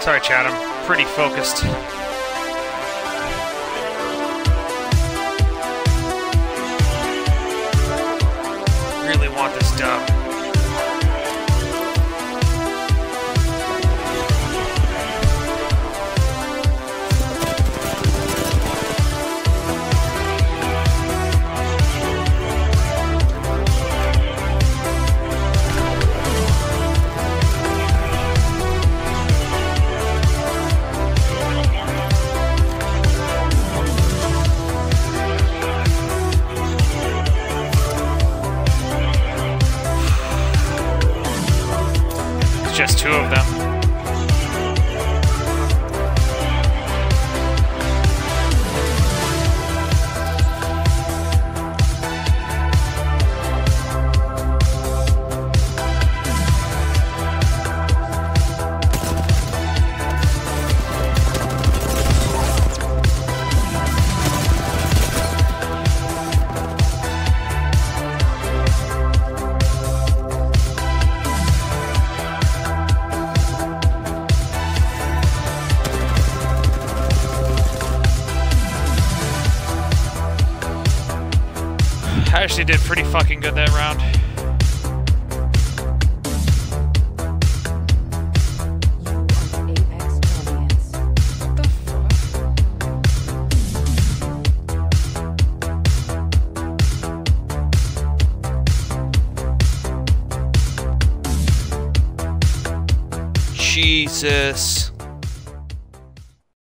stretch out. I'm pretty focused. Really want this dub. Actually did pretty fucking good that round. Jesus.